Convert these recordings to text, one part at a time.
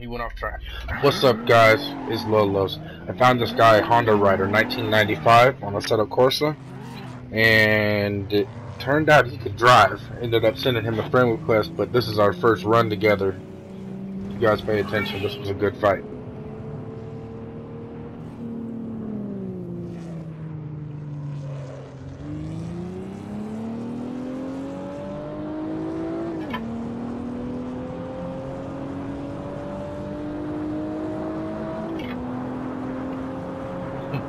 he went off track. What's up, guys? It's LOW-LOWS. I found this guy, Honda Rider, 1995, on Assetto Corsa, and it turned out he could drive. Ended up sending him a friend request, but this is our first run together. You guys pay attention. This was a good fight.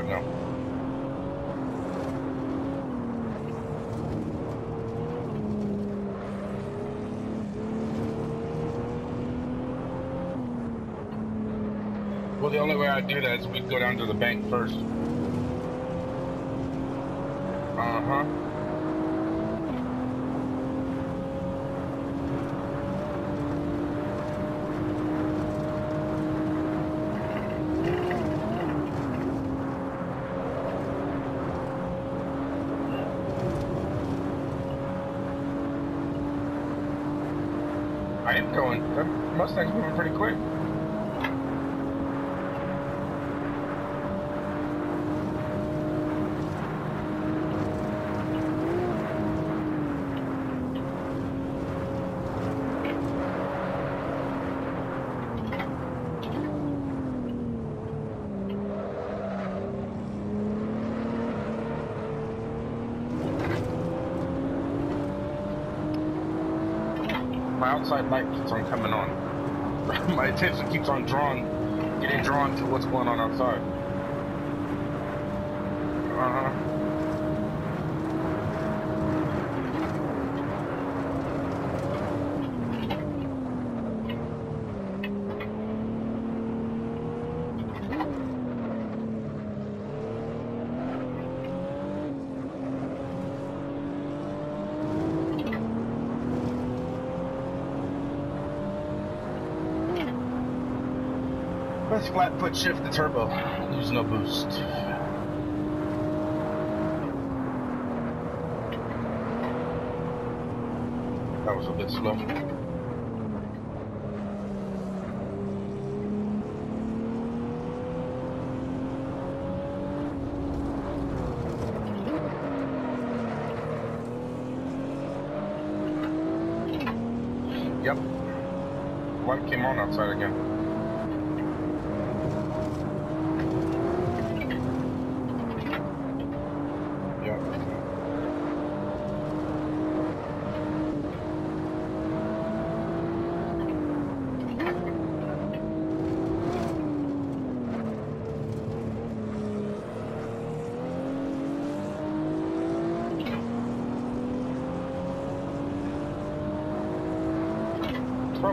Alright, no. Well, the only way I'd do that is we'd go down to the bank first. Uh-huh. I am going. That Mustang's moving pretty quick. My outside light keeps on coming on. My attention keeps on drawn, getting drawn to what's going on outside. Uh-huh. Flat foot shift the turbo. Use no boost. That was a bit slow. Yep. Light came on outside again.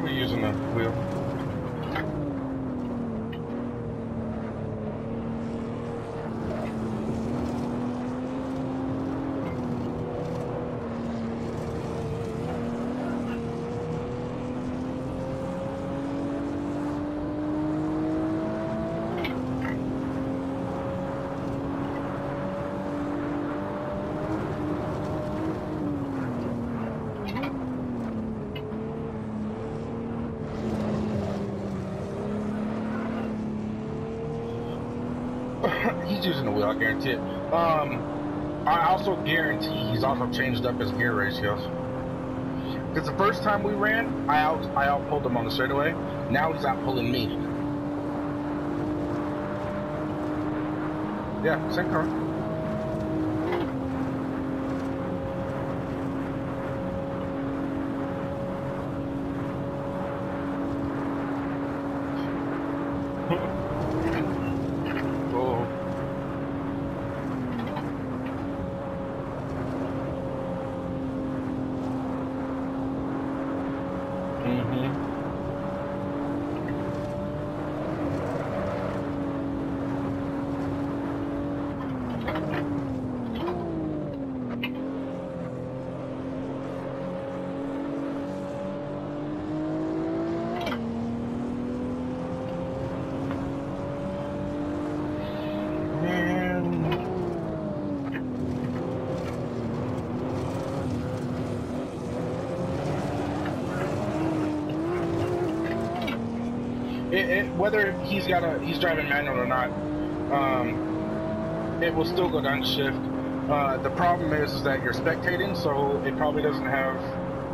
Probably using the wheel. he's using the wheel, I guarantee it. Um, I also guarantee he's also changed up his gear ratios. Because the first time we ran, I out I out pulled him on the straightaway. Now he's out pulling me. Yeah, same car. Или... it, it, whether he's got a he's driving manual or not, um, it will still go down shift. Uh, the problem is, is that you're spectating, so it probably doesn't have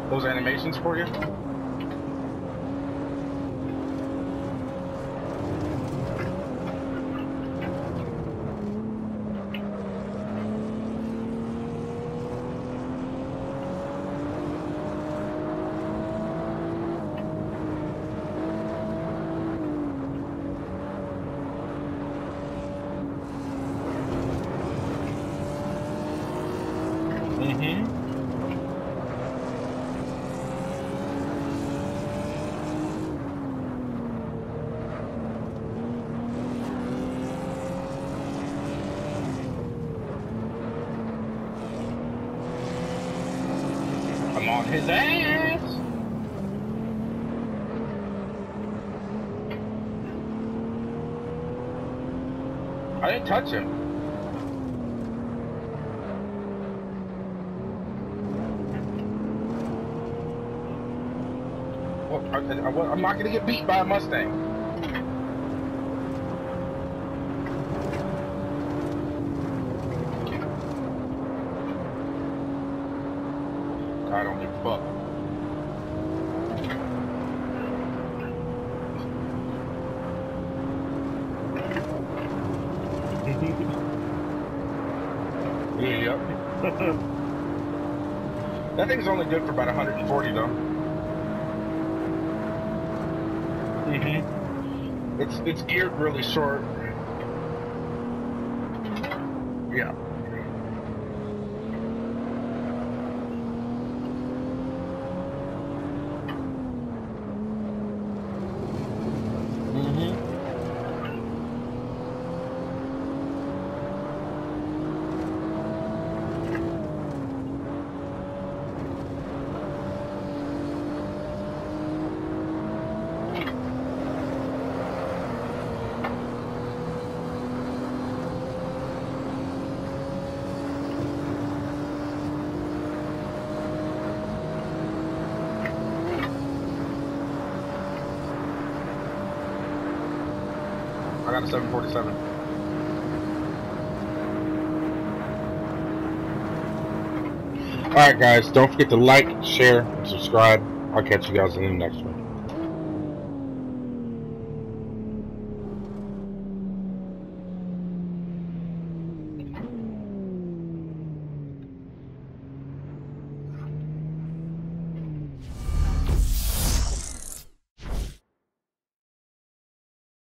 those animations for you. On his ass. I didn't touch him. Well, I, I'm not gonna get beat by a Mustang. I don't give a fuck. yep. that thing's only good for about 140 though. Mm-hmm. It's it's geared really short. Yeah. Got a 747. Alright guys, don't forget to like, share, and subscribe. I'll catch you guys in the next one.